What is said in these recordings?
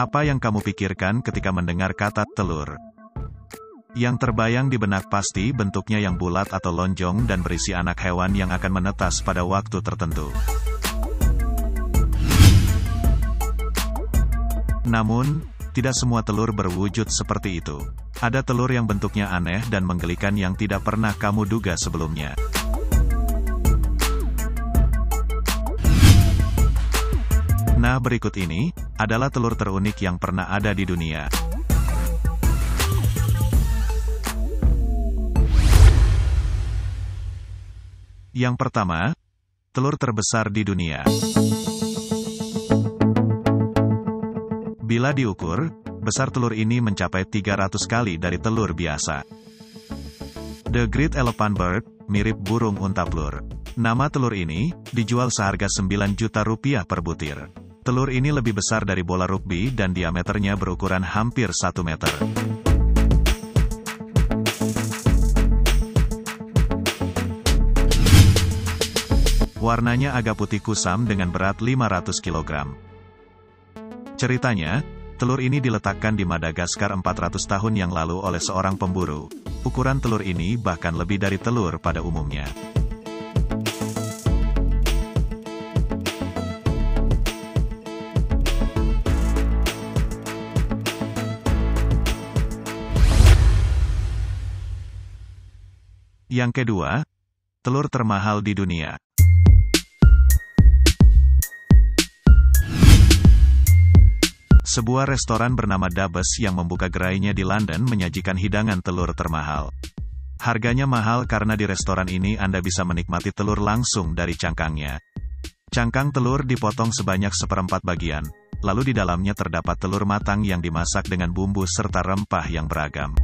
Apa yang kamu pikirkan ketika mendengar kata telur? Yang terbayang di benak pasti bentuknya yang bulat atau lonjong dan berisi anak hewan yang akan menetas pada waktu tertentu. Namun, tidak semua telur berwujud seperti itu. Ada telur yang bentuknya aneh dan menggelikan yang tidak pernah kamu duga sebelumnya. Nah berikut ini, adalah telur terunik yang pernah ada di dunia. Yang pertama, telur terbesar di dunia. Bila diukur, besar telur ini mencapai 300 kali dari telur biasa. The Great Elephant Bird, mirip burung unta plur. Nama telur ini, dijual seharga 9 juta rupiah per butir. Telur ini lebih besar dari bola rugby dan diameternya berukuran hampir 1 meter. Warnanya agak putih kusam dengan berat 500 kg. Ceritanya, telur ini diletakkan di Madagaskar 400 tahun yang lalu oleh seorang pemburu. Ukuran telur ini bahkan lebih dari telur pada umumnya. Yang kedua, telur termahal di dunia. Sebuah restoran bernama Dabes yang membuka gerainya di London menyajikan hidangan telur termahal. Harganya mahal karena di restoran ini Anda bisa menikmati telur langsung dari cangkangnya. Cangkang telur dipotong sebanyak seperempat bagian, lalu di dalamnya terdapat telur matang yang dimasak dengan bumbu serta rempah yang beragam.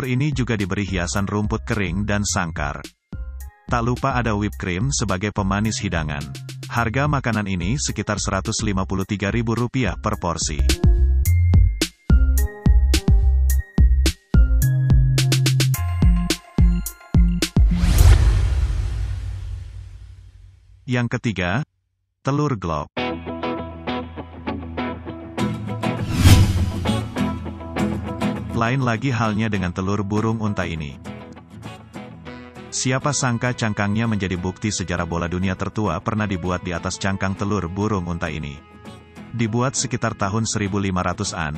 Telur ini juga diberi hiasan rumput kering dan sangkar. Tak lupa ada whipped cream sebagai pemanis hidangan. Harga makanan ini sekitar Rp153.000 per porsi. Yang ketiga, telur glob. Lain lagi halnya dengan telur burung unta ini. Siapa sangka cangkangnya menjadi bukti sejarah bola dunia tertua pernah dibuat di atas cangkang telur burung unta ini. Dibuat sekitar tahun 1500-an,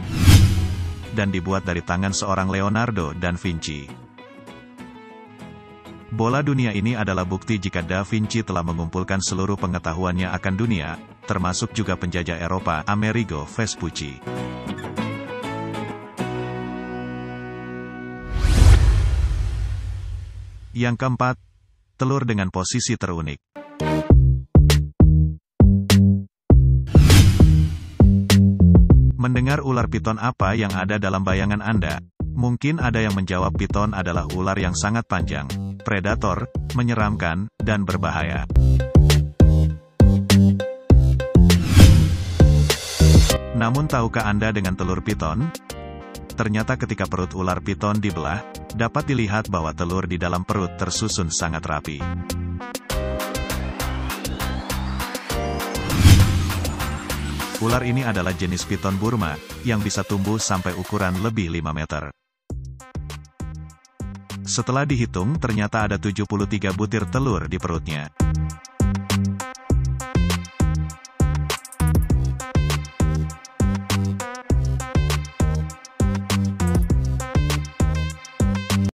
dan dibuat dari tangan seorang Leonardo dan Vinci. Bola dunia ini adalah bukti jika Da Vinci telah mengumpulkan seluruh pengetahuannya akan dunia, termasuk juga penjajah Eropa, Amerigo Vespucci. Yang keempat, telur dengan posisi terunik. Mendengar ular piton apa yang ada dalam bayangan Anda? Mungkin ada yang menjawab piton adalah ular yang sangat panjang, predator, menyeramkan, dan berbahaya. Namun tahukah Anda dengan telur piton? Ternyata ketika perut ular piton dibelah, dapat dilihat bahwa telur di dalam perut tersusun sangat rapi. Ular ini adalah jenis piton Burma, yang bisa tumbuh sampai ukuran lebih 5 meter. Setelah dihitung ternyata ada 73 butir telur di perutnya.